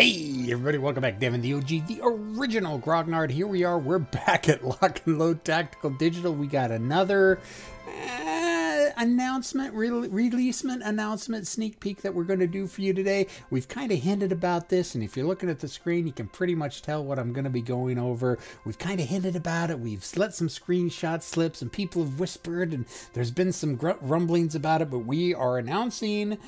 Hey everybody, welcome back. Devin the OG, the original Grognard. Here we are. We're back at Lock and Load Tactical Digital. We got another uh, announcement, re releasement announcement, sneak peek that we're going to do for you today. We've kind of hinted about this, and if you're looking at the screen, you can pretty much tell what I'm going to be going over. We've kind of hinted about it. We've let some screenshots slip, and people have whispered, and there's been some rumblings about it, but we are announcing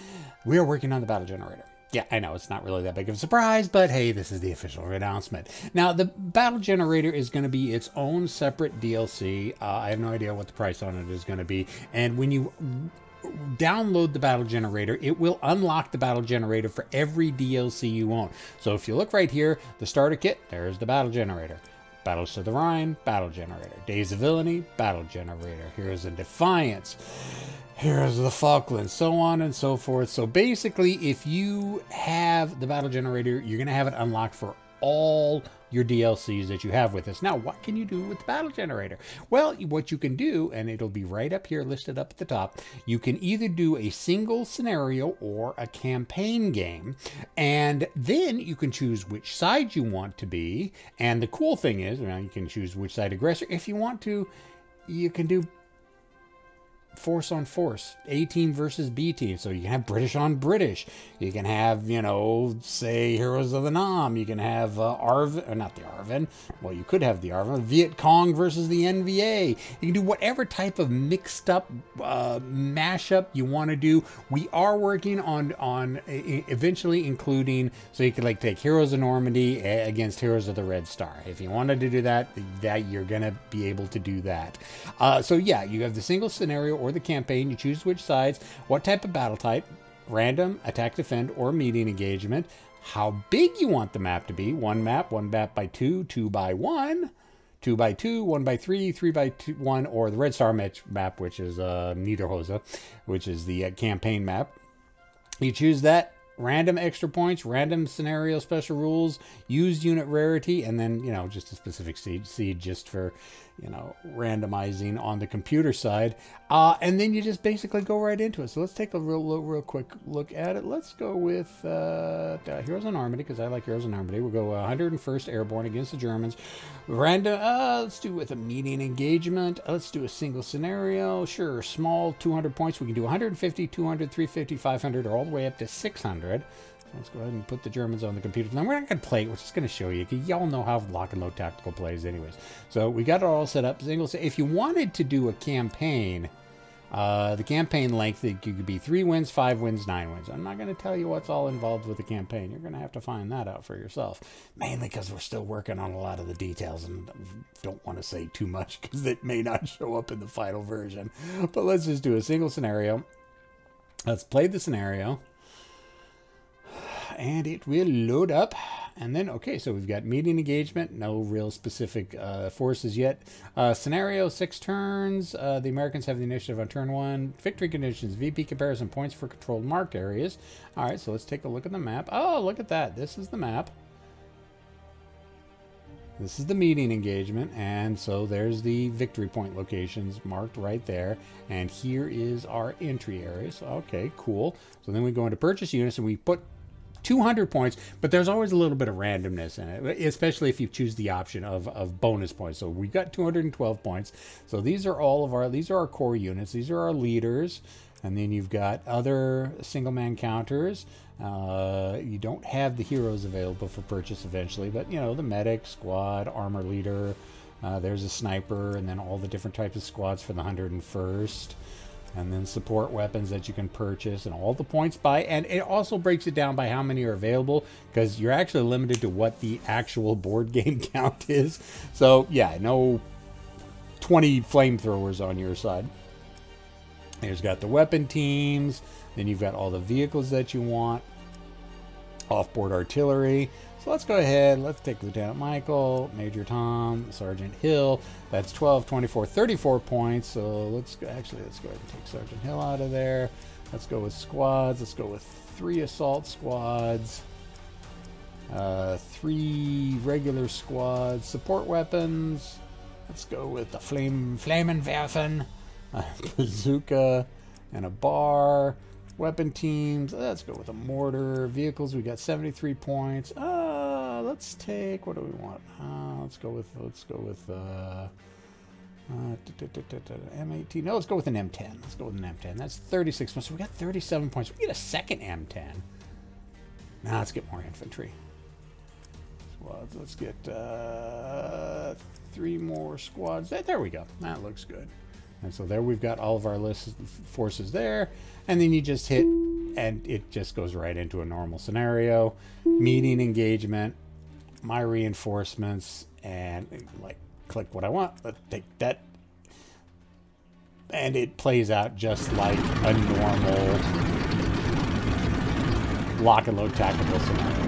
we are working on the battle generator. Yeah, I know it's not really that big of a surprise, but hey, this is the official announcement. Now, the Battle Generator is going to be its own separate DLC. Uh, I have no idea what the price on it is going to be. And when you download the Battle Generator, it will unlock the Battle Generator for every DLC you own. So if you look right here, the starter kit, there's the Battle Generator. Battles to the Rhine, Battle Generator. Days of Villainy, Battle Generator. Heroes in Defiance here's the Falklands, so on and so forth. So basically, if you have the battle generator, you're going to have it unlocked for all your DLCs that you have with us. Now, what can you do with the battle generator? Well, what you can do, and it'll be right up here listed up at the top, you can either do a single scenario or a campaign game, and then you can choose which side you want to be. And the cool thing is, well, you can choose which side aggressor. If you want to, you can do force on force, A team versus B team. So you can have British on British. You can have, you know, say Heroes of the Nam. You can have uh, Arv, or not the Arvin. Well, you could have the Arvin. Viet Cong versus the NVA. You can do whatever type of mixed up uh, mashup you want to do. We are working on on eventually including so you could like take Heroes of Normandy against Heroes of the Red Star. If you wanted to do that, that you're gonna be able to do that. Uh, so yeah, you have the single scenario or the campaign. You choose which sides, what type of battle type, random, attack, defend, or meeting engagement, how big you want the map to be. One map, one map by two, two by one, two by two, one by three, three by two, one, or the Red Star match map, which is uh, Niederhose, which is the uh, campaign map. You choose that random extra points, random scenario special rules, used unit rarity, and then, you know, just a specific seed, seed just for, you know, randomizing on the computer side. Uh, and then you just basically go right into it. So let's take a real, real quick look at it. Let's go with uh, Heroes in Normandy, because I like Heroes in Normandy. We'll go 101st Airborne against the Germans. Random, uh, let's do with a meeting engagement. Let's do a single scenario. Sure, small 200 points. We can do 150, 200, 350, 500, or all the way up to 600. Let's go ahead and put the Germans on the computer. Now, we're not going to play it. We're just going to show you. Y'all know how lock and load tactical plays anyways. So we got it all set up. Single. If you wanted to do a campaign, uh, the campaign length it could be three wins, five wins, nine wins. I'm not going to tell you what's all involved with the campaign. You're going to have to find that out for yourself. Mainly because we're still working on a lot of the details and don't want to say too much because it may not show up in the final version. But let's just do a single scenario. Let's play the scenario and it will load up. And then, okay, so we've got meeting engagement, no real specific uh, forces yet. Uh, scenario, six turns. Uh, the Americans have the initiative on turn one. Victory conditions, VP comparison points for controlled marked areas. All right, so let's take a look at the map. Oh, look at that. This is the map. This is the meeting engagement, and so there's the victory point locations marked right there. And here is our entry area. So, okay, cool. So then we go into purchase units, and we put 200 points, but there's always a little bit of randomness in it, especially if you choose the option of, of bonus points. So we got 212 points. So these are all of our, these are our core units. These are our leaders. And then you've got other single man counters. Uh, you don't have the heroes available for purchase eventually, but you know, the medic, squad, armor leader, uh, there's a sniper, and then all the different types of squads for the 101st and then support weapons that you can purchase and all the points by and it also breaks it down by how many are available because you're actually limited to what the actual board game count is. So yeah no 20 flamethrowers on your side. There's got the weapon teams then you've got all the vehicles that you want off-board artillery so let's go ahead. Let's take Lieutenant Michael, Major Tom, Sergeant Hill. That's 12, 24, 34 points. So let's go, actually, let's go ahead and take Sergeant Hill out of there. Let's go with squads. Let's go with three assault squads, uh, three regular squads, support weapons. Let's go with the flame, Flammenwerfen, a bazooka, and a bar. Weapon teams. Let's go with a mortar. Vehicles. We got 73 points. Uh, let's take. What do we want? Uh, let's go with. Let's go with. Uh, uh, M18. No, let's go with an M10. Let's go with an M10. That's 36 points. So we got 37 points. We get a second M10. Now let's get more infantry. Squads. Let's get uh, three more squads. There we go. That looks good. And so there we've got all of our list of forces there. And then you just hit and it just goes right into a normal scenario. Meeting engagement, my reinforcements, and like click what I want. Let's take that. And it plays out just like a normal lock and load tactical scenario.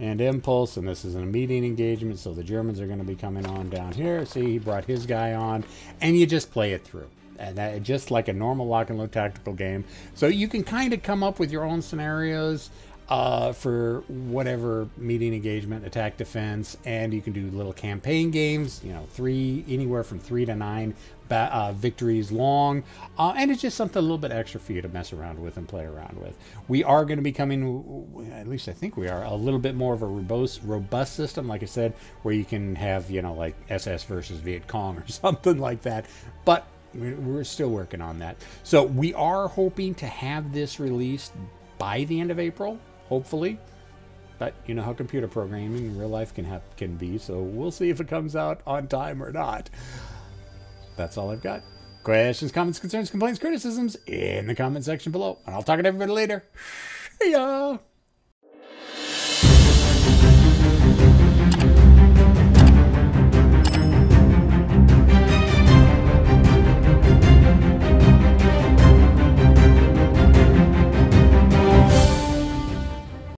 And impulse and this is a meeting engagement so the germans are going to be coming on down here. See he brought his guy on and you just play it through. And that, just like a normal lock and load tactical game. So you can kind of come up with your own scenarios uh, for whatever meeting engagement, attack defense, and you can do little campaign games, you know, three, anywhere from three to nine uh, victories long. Uh, and it's just something a little bit extra for you to mess around with and play around with. We are going to be coming, at least I think we are, a little bit more of a robust, robust system, like I said, where you can have, you know, like SS versus Viet Cong or something like that. But we're still working on that. So we are hoping to have this released by the end of April hopefully. But you know how computer programming in real life can have can be, so we'll see if it comes out on time or not. That's all I've got. Questions, comments, concerns, complaints, criticisms in the comment section below. And I'll talk to everybody later. See ya!